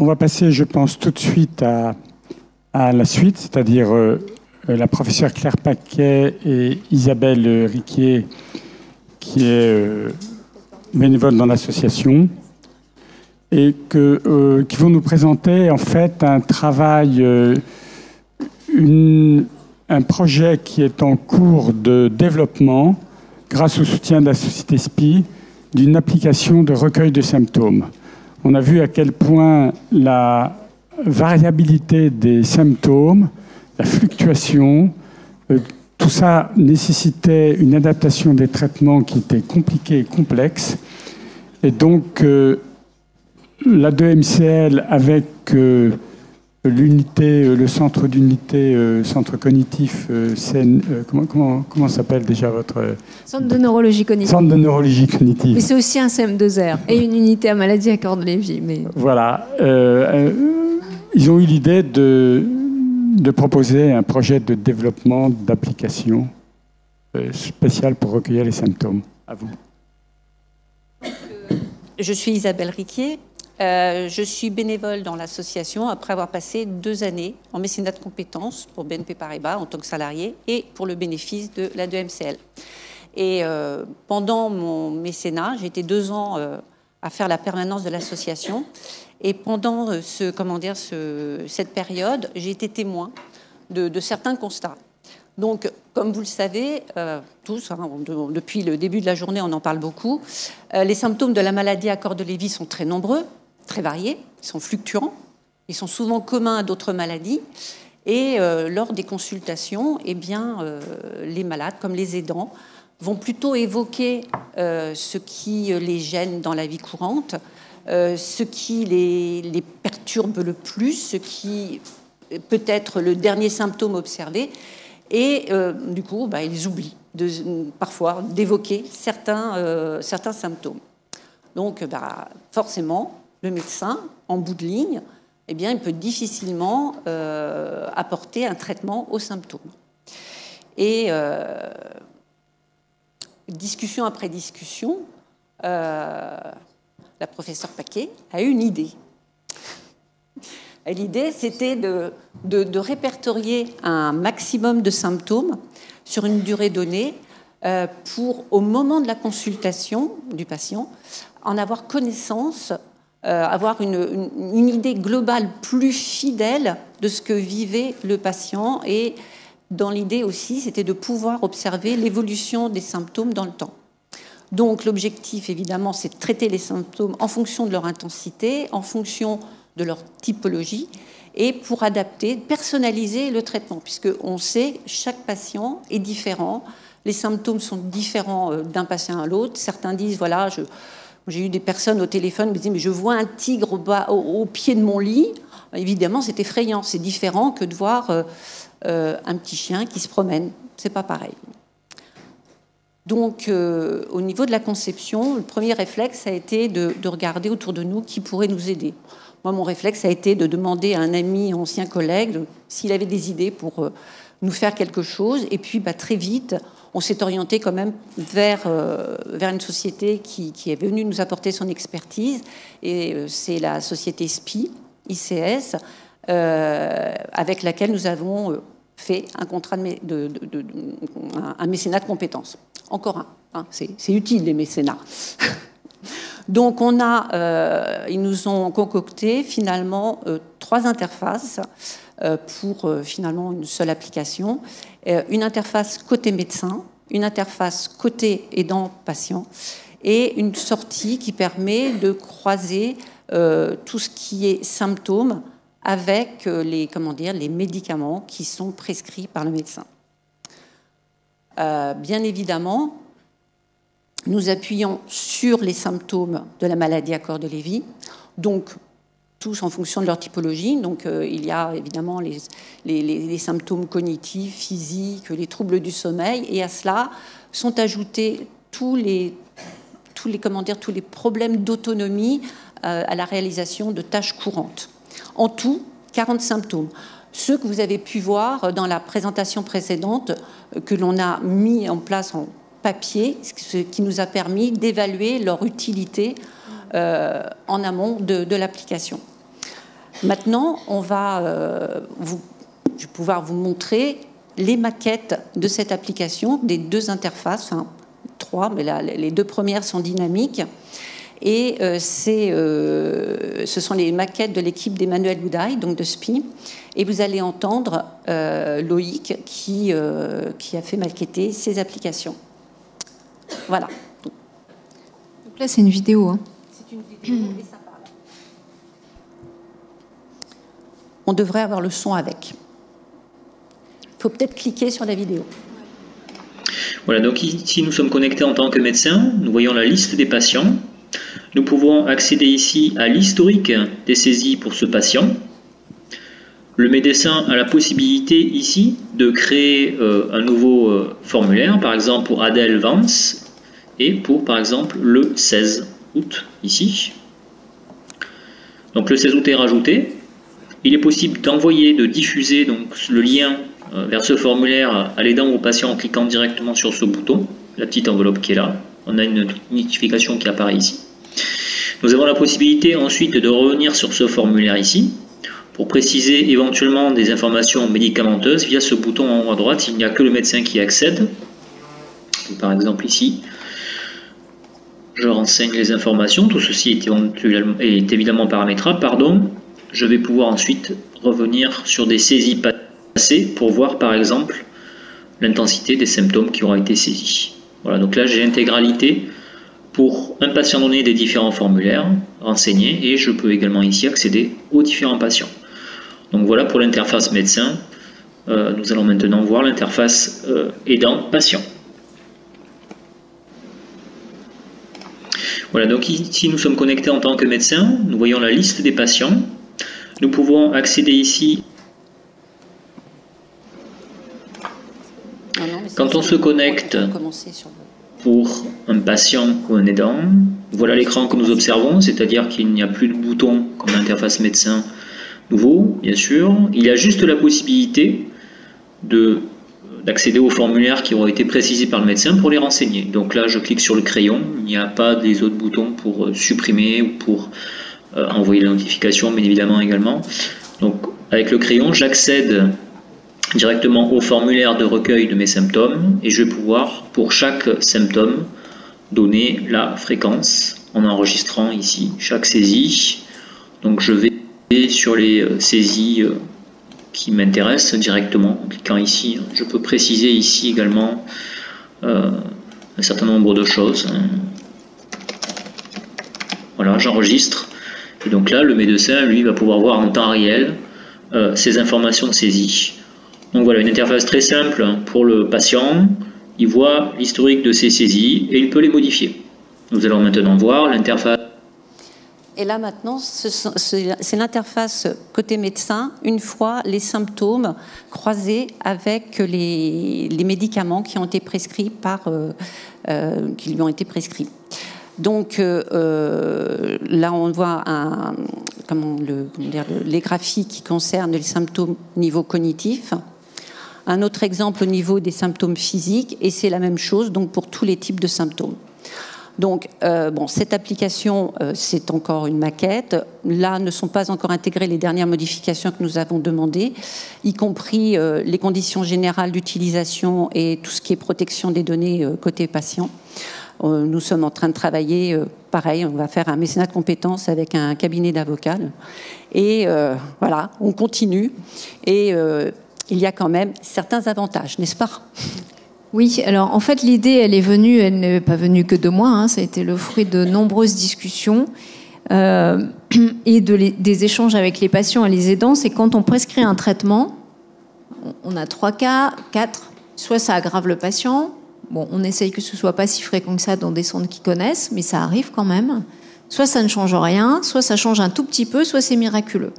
on va passer, je pense, tout de suite à, la suite, c'est-à-dire euh, la professeure Claire Paquet et Isabelle Riquier, qui est bénévole dans l'association, et qui vont nous présenter en fait un travail, un projet qui est en cours de développement grâce au soutien de la société SPI d'une application de recueil de symptômes. On a vu à quel point la variabilité des symptômes, la fluctuation, euh, tout ça nécessitait une adaptation des traitements qui était compliquée et complexe. Et donc, euh, la 2MCL avec euh, l'unité, euh, le centre d'unité, euh, centre cognitif, euh, comment, comment, comment s'appelle déjà votre... Centre de neurologie cognitive. Centre de neurologie cognitive. Mais c'est aussi un CM2R et une unité à maladie à corde Lévy. Mais... Voilà. ils ont eu l'idée de, de proposer un projet de développement d'application spéciale pour recueillir les symptômes. À vous. Je suis Isabelle Riquier, euh, je suis bénévole dans l'association après avoir passé deux années en mécénat de compétences pour BNP Paribas en tant que salarié et pour le bénéfice de la 2MCL. Et euh, pendant mon mécénat, j'ai été deux ans euh, à faire la permanence de l'association. Et pendant ce, comment dire, ce, cette période, j'ai été témoin de, certains constats. Donc, comme vous le savez, tous, hein, depuis le début de la journée, on en parle beaucoup, les symptômes de la maladie à corps de Lévy sont très nombreux très variés, ils sont fluctuants, ils sont souvent communs à d'autres maladies. Et euh, lors des consultations, eh bien, euh, les malades, comme les aidants, vont plutôt évoquer euh, ce qui les gêne dans la vie courante, ce qui les, perturbe le plus, ce qui peut être le dernier symptôme observé. Et du coup, bah, ils oublient parfois d'évoquer certains, certains symptômes. Donc, bah, forcément, le médecin, en bout de ligne, eh il peut difficilement euh, apporter un traitement aux symptômes. Et euh, discussion après discussion, euh, la professeure Paquet a eu une idée. L'idée, c'était de, répertorier un maximum de symptômes sur une durée donnée pour, au moment de la consultation du patient, en avoir connaissance euh, avoir une, idée globale plus fidèle de ce que vivait le patient et dans l'idée aussi, c'était de pouvoir observer l'évolution des symptômes dans le temps. Donc l'objectif, évidemment, c'est de traiter les symptômes en fonction de leur intensité, en fonction de leur typologie, et pour adapter, personnaliser le traitement, puisque on sait chaque patient est différent, les symptômes sont différents euh, d'un patient à l'autre. Certains disent voilà, je, j'ai eu des personnes au téléphone qui me disaient Mais je vois un tigre au, pied de mon lit. Évidemment, c'est effrayant. C'est différent que de voir euh, euh, un petit chien qui se promène. C'est pas pareil. Donc, euh, au niveau de la conception, le premier réflexe a été de, regarder autour de nous qui pourrait nous aider. Moi, mon réflexe a été de demander à un ami, ancien collègue, s'il avait des idées pour nous faire quelque chose. Et puis, bah, très vite, on s'est orienté quand même vers, euh, vers une société qui, est venue nous apporter son expertise, et euh, c'est la société SPI, ICS, euh, avec laquelle nous avons fait un contrat de, un mécénat de compétences. Encore un, hein, c'est utile les mécénats. Donc on a, ils nous ont concocté finalement trois interfaces pour finalement une seule application euh, une interface côté médecin, une interface côté aidant-patient et une sortie qui permet de croiser euh, tout ce qui est symptômes avec euh, les, comment les médicaments qui sont prescrits par le médecin. bien évidemment, nous appuyons sur les symptômes de la maladie à corps de Lévy. Donc, tous en fonction de leur typologie. Donc euh, il y a évidemment les, symptômes cognitifs, physiques, les troubles du sommeil, et à cela sont ajoutés tous les, tous les, comment dire, tous les problèmes d'autonomie euh, à la réalisation de tâches courantes. En tout, 40 symptômes. Ceux que vous avez pu voir dans la présentation précédente, euh, que l'on a mis en place en papier, ce qui nous a permis d'évaluer leur utilité en amont de l'application. Maintenant, on va euh, vous, je vais pouvoir vous montrer les maquettes de cette application, des deux interfaces, hein, trois, mais là, les deux premières sont dynamiques. Et euh, euh, ce sont les maquettes de l'équipe d'Emmanuel Boudaille, donc de SPI. Et vous allez entendre euh, Loïc qui, qui a fait maqueter ces applications. Voilà. Donc là, c'est une vidéo. Hein. C'est une vidéo et ça On devrait avoir le son avec. Il faut peut-être cliquer sur la vidéo. Voilà, donc ici nous sommes connectés en tant que médecin. Nous voyons la liste des patients. Nous pouvons accéder ici à l'historique des saisies pour ce patient. Le médecin a la possibilité ici de créer euh, un nouveau euh, formulaire, par exemple pour Adèle Vance et pour par exemple le 16 août ici. Donc le 16 août est rajouté. Il est possible d'envoyer, de diffuser donc, le lien euh, vers ce formulaire à l'aidant au patient en cliquant directement sur ce bouton, la petite enveloppe qui est là. On a une notification qui apparaît ici. Nous avons la possibilité ensuite de revenir sur ce formulaire ici pour préciser éventuellement des informations médicamenteuses via ce bouton en haut à droite. Il n'y a que le médecin qui accède. Par exemple ici, je renseigne les informations. Tout ceci est, évidemment paramétrable. Pardon. Je vais pouvoir ensuite revenir sur des saisies passées pour voir par exemple l'intensité des symptômes qui auront été saisis. Voilà, donc là j'ai l'intégralité pour un patient donné des différents formulaires renseignés et je peux également ici accéder aux différents patients. Donc voilà pour l'interface médecin. Euh, nous allons maintenant voir l'interface euh, aidant-patient. Voilà, donc ici nous sommes connectés en tant que médecin. Nous voyons la liste des patients. Nous pouvons accéder ici. Ah Quand on se connecte, pour un patient ou un aidant. Voilà l'écran que nous observons, c'est-à-dire qu'il n'y a plus de bouton comme l'interface médecin nouveau, bien sûr. Il y a juste la possibilité d'accéder aux formulaires qui auront été précisés par le médecin pour les renseigner. Donc là, je clique sur le crayon. Il n'y a pas des autres boutons pour euh, supprimer ou pour euh, envoyer la notification, bien évidemment également. Donc avec le crayon, j'accède directement au formulaire de recueil de mes symptômes et je vais pouvoir pour chaque symptôme donner la fréquence en enregistrant ici chaque saisie. Donc je vais sur les euh, saisies euh, qui m'intéressent directement en cliquant ici. Je peux préciser ici également un certain nombre de choses. Voilà, j'enregistre. Et donc là, le médecin, lui, va pouvoir voir en temps réel ces informations de saisie. Donc voilà, une interface très simple pour le patient. Il voit l'historique de ses saisies et il peut les modifier. Nous allons maintenant voir l'interface. Et là maintenant, c'est l'interface côté médecin, une fois les symptômes croisés avec les, médicaments qui ont été prescrits par, euh, euh, qui lui ont été prescrits. Donc euh, là, on voit les graphiques qui concernent les symptômes au niveau cognitif. Un autre exemple au niveau des symptômes physiques, et c'est la même chose donc pour tous les types de symptômes. Donc, euh, bon, cette application, euh, c'est encore une maquette. Là, ne sont pas encore intégrées les dernières modifications que nous avons demandées, y compris euh, les conditions générales d'utilisation et tout ce qui est protection des données côté patient. Nous sommes en train de travailler, pareil, on va faire un mécénat de compétences avec un cabinet d'avocats. Et voilà, on continue. Et il y a quand même certains avantages, n'est-ce pas? Oui, alors en fait l'idée, elle est venue, elle n'est pas venue que de moi, hein, ça a été le fruit de nombreuses discussions euh, et de des échanges avec les patients et les aidants. C'est quand on prescrit un traitement, on a trois cas, quatre, soit ça aggrave le patient, bon, on essaye que ce soit pas si fréquent que ça dans des centres qui connaissent, mais ça arrive quand même. Soit ça ne change rien, soit ça change un tout petit peu, soit c'est miraculeux.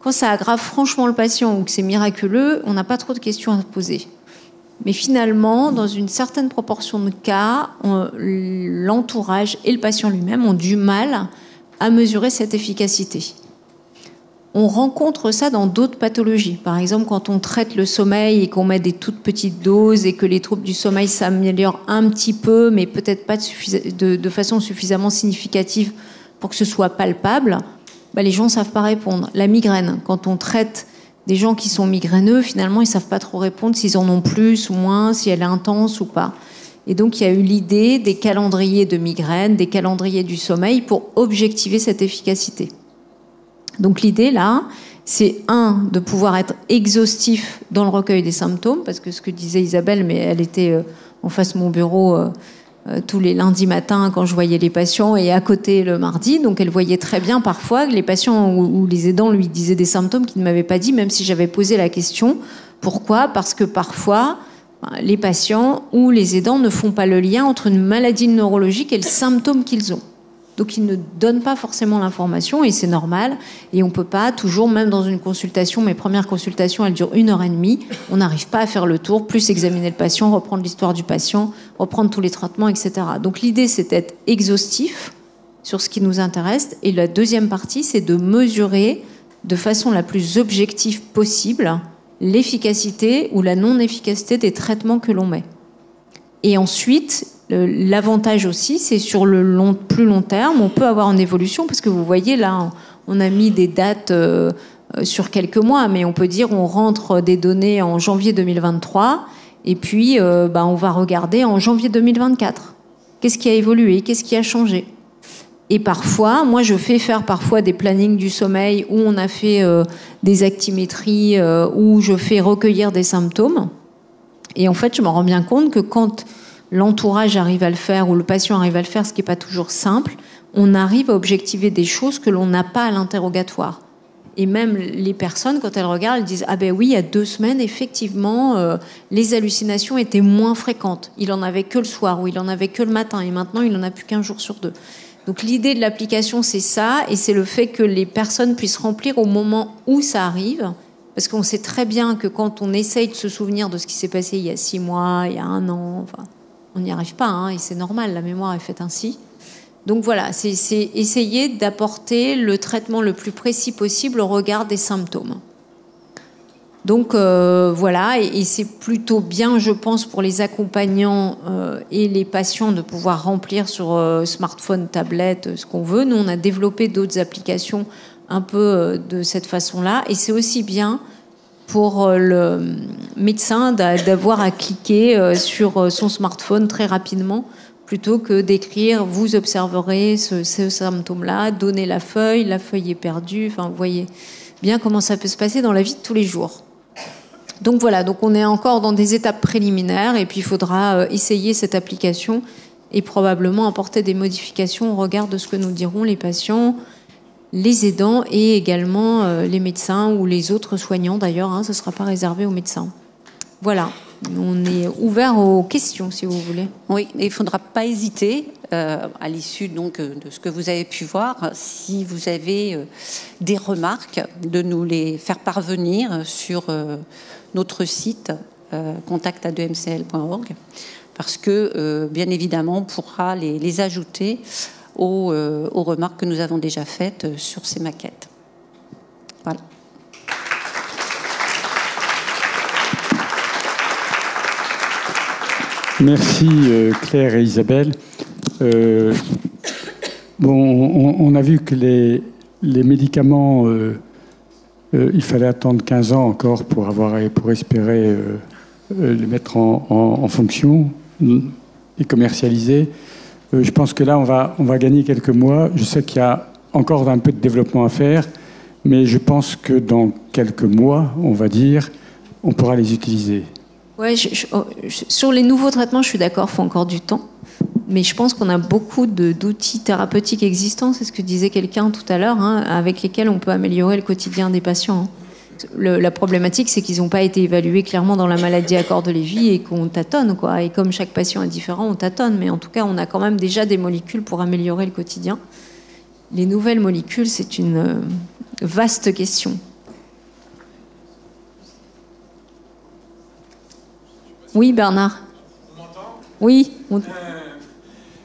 Quand ça aggrave franchement le patient ou que c'est miraculeux, on n'a pas trop de questions à se poser. Mais finalement, dans une certaine proportion de cas, l'entourage et le patient lui-même ont du mal à mesurer cette efficacité. On rencontre ça dans d'autres pathologies. Par exemple, quand on traite le sommeil et qu'on met des toutes petites doses et que les troubles du sommeil s'améliorent un petit peu, mais peut-être pas de, façon suffisamment significative pour que ce soit palpable, bah, les gens ne savent pas répondre. La migraine, quand on traite des gens qui sont migraineux, finalement, ils ne savent pas trop répondre s'ils en ont plus ou moins, si elle est intense ou pas. Et donc, il y a eu l'idée des calendriers de migraine, des calendriers du sommeil pour objectiver cette efficacité. Donc, l'idée, là, c'est un, de pouvoir être exhaustif dans le recueil des symptômes, parce que ce que disait Isabelle, mais elle était euh, en face de mon bureau euh, euh, tous les lundis matins quand je voyais les patients et à côté le mardi. Donc elle voyait très bien parfois que les patients ou, les aidants lui disaient des symptômes qu'il ne m'avait pas dit, même si j'avais posé la question. Pourquoi? Parce que parfois, ben, les patients ou les aidants ne font pas le lien entre une maladie neurologique et le symptôme qu'ils ont. Donc ils ne donnent pas forcément l'information et c'est normal. Et on ne peut pas toujours, même dans une consultation, mes premières consultations, elles durent une heure et demie, on n'arrive pas à faire le tour, plus examiner le patient, reprendre l'histoire du patient, reprendre tous les traitements, etc. Donc l'idée, c'est d'être exhaustif sur ce qui nous intéresse. Et la deuxième partie, c'est de mesurer de façon la plus objective possible l'efficacité ou la non-efficacité des traitements que l'on met. Et ensuite, L'avantage aussi, c'est sur le long, plus long terme, on peut avoir une évolution, parce que vous voyez là, on a mis des dates euh, sur quelques mois, mais on peut dire on rentre des données en janvier 2023, et puis euh, bah, on va regarder en janvier 2024. Qu'est-ce qui a évolué? Qu'est-ce qui a changé? Et parfois, moi je fais faire parfois des plannings du sommeil où on a fait euh, des actimétries, où je fais recueillir des symptômes. Et en fait, je me rends bien compte que quand l'entourage arrive à le faire ou le patient arrive à le faire, ce qui n'est pas toujours simple, on arrive à objectiver des choses que l'on n'a pas à l'interrogatoire. Et même les personnes, quand elles regardent, elles disent Ah ben oui, il y a deux semaines, effectivement, euh, les hallucinations étaient moins fréquentes. Il en avait que le soir ou il en avait que le matin et maintenant il n'en a plus qu'un jour sur deux. Donc l'idée de l'application, c'est ça, et c'est le fait que les personnes puissent remplir au moment où ça arrive, parce qu'on sait très bien que quand on essaye de se souvenir de ce qui s'est passé il y a six mois, il y a un an, enfin, on n'y arrive pas, hein, et c'est normal, la mémoire est faite ainsi. Donc voilà, c'est essayer d'apporter le traitement le plus précis possible au regard des symptômes. Donc euh, voilà, et, c'est plutôt bien, je pense, pour les accompagnants euh, et les patients de pouvoir remplir sur euh, smartphone, tablette, ce qu'on veut. Nous, on a développé d'autres applications un peu de cette façon-là, et c'est aussi bien pour euh, le médecin d'avoir à cliquer euh, sur euh, son smartphone très rapidement plutôt que d'écrire vous observerez ce, symptôme-là, donner la feuille, la feuille est perdue. Enfin, vous voyez bien comment ça peut se passer dans la vie de tous les jours. Donc voilà, donc on est encore dans des étapes préliminaires et puis il faudra essayer cette application et probablement apporter des modifications au regard de ce que nous diront les patients, les aidants et également euh, les médecins ou les autres soignants d'ailleurs. Hein, ce ne sera pas réservé aux médecins. Voilà. On est ouvert aux questions, si vous voulez. Oui, il ne faudra pas hésiter, euh, à l'issue donc euh, de ce que vous avez pu voir, si vous avez des remarques, de nous les faire parvenir sur notre site contact 2 mclorg parce que, bien évidemment, on pourra les, les ajouter euh, aux, remarques que nous avons déjà faites euh, sur ces maquettes. Voilà. Merci euh, Claire et Isabelle. bon, on, a vu que les, les médicaments, il fallait attendre 15 ans encore pour, avoir, pour espérer les mettre en, en fonction et commercialiser. Euh, je pense que là, on va, on va gagner quelques mois. Je sais qu'il y a encore un peu de développement à faire, mais je pense que dans quelques mois, on va dire, on pourra les utiliser. Ouais, oh, sur les nouveaux traitements, je suis d'accord, il faut encore du temps. Mais je pense qu'on a beaucoup d'outils thérapeutiques existants, c'est ce que disait quelqu'un tout à l'heure, hein, avec lesquels on peut améliorer le quotidien des patients. Hein la problématique, c'est qu'ils n'ont pas été évalués clairement dans la maladie à corps de Lévy et qu'on tâtonne, quoi. Et comme chaque patient est différent, on tâtonne. Mais en tout cas, on a quand même déjà des molécules pour améliorer le quotidien. Les nouvelles molécules, c'est une euh, vaste question. Oui, Bernard. On m'entend? Oui. Euh,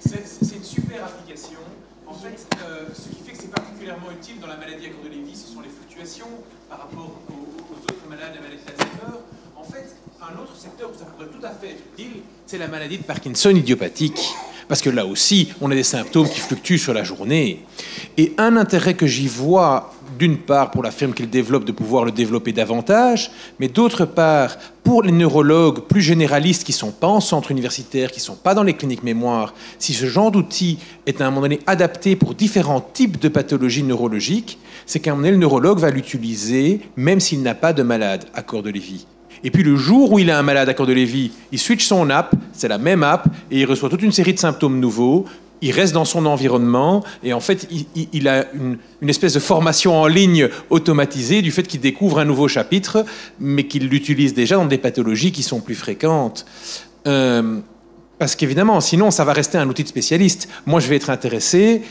c'est une super application. En fait, euh, ce qui fait que c'est particulièrement utile dans la maladie à corps de Lévy, ce sont les fluctuations par rapport aux, autres malades de maladie d'Alzheimer. En fait, un autre secteur où ça tout à fait utile, c'est la maladie de Parkinson idiopathique. Parce que là aussi, on a des symptômes qui fluctuent sur la journée. Et un intérêt que j'y vois, d'une part pour la firme qu'il développe, de pouvoir le développer davantage, mais d'autre part pour les neurologues plus généralistes qui ne sont pas en centre universitaire, qui ne sont pas dans les cliniques mémoire, si ce genre d'outil est à un moment donné adapté pour différents types de pathologies neurologiques, c'est qu'à un moment donné, le neurologue va l'utiliser même s'il n'a pas de malade à corps. Et puis le jour où il a un malade à Lévy, il switch son app, c'est la même app, et il reçoit toute une série de symptômes nouveaux, il reste dans son environnement et en fait, il, a une, espèce de formation en ligne automatisée du fait qu'il découvre un nouveau chapitre, mais qu'il l'utilise déjà dans des pathologies qui sont plus fréquentes. Euh, parce qu'évidemment, sinon, ça va rester un outil de spécialiste. Moi, je vais être intéressé,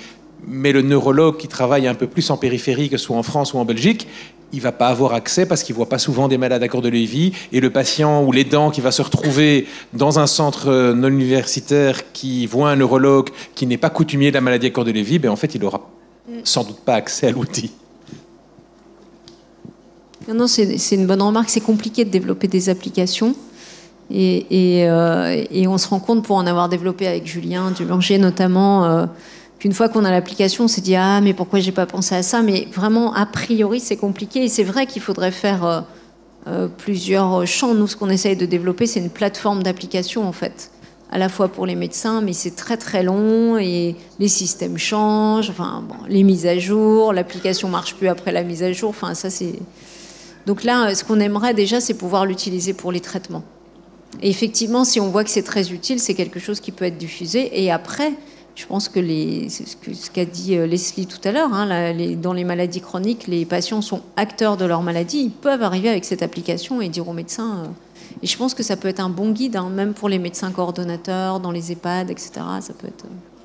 mais le neurologue qui travaille un peu plus en périphérie, que ce soit en France ou en Belgique, il va pas avoir accès parce qu'il voit pas souvent des malades à corps de Lévy et le patient ou l'aidant qui va se retrouver dans un centre euh, non universitaire qui voit un neurologue qui n'est pas coutumier de la maladie à corps de Lévy, ben en fait il aura sans doute pas accès à l'outil. Non, c'est une bonne remarque. C'est compliqué de développer des applications. Et, et, euh, et, on se rend compte, pour en avoir développé avec Julien Dulanger notamment, euh, qu'une fois qu'on a l'application, on s'est dit ah mais pourquoi j'ai pas pensé à ça? Mais vraiment a priori c'est compliqué et c'est vrai qu'il faudrait faire euh, euh, plusieurs champs. Nous ce qu'on essaye de développer c'est une plateforme d'application en fait, à la fois pour les médecins, mais c'est très très long et les systèmes changent. Enfin bon, les mises à jour, l'application marche plus après la mise à jour. Enfin ça c'est donc là ce qu'on aimerait déjà c'est pouvoir l'utiliser pour les traitements. Et effectivement si on voit que c'est très utile, c'est quelque chose qui peut être diffusé et après je pense que ce qu'a dit euh, Leslie tout à l'heure, hein, dans les maladies chroniques, les patients sont acteurs de leur maladie. Ils peuvent arriver avec cette application et dire au médecin. Euh, et je pense que ça peut être un bon guide, hein, même pour les médecins coordonnateurs, dans les EHPAD, etc. Ça peut être. Euh,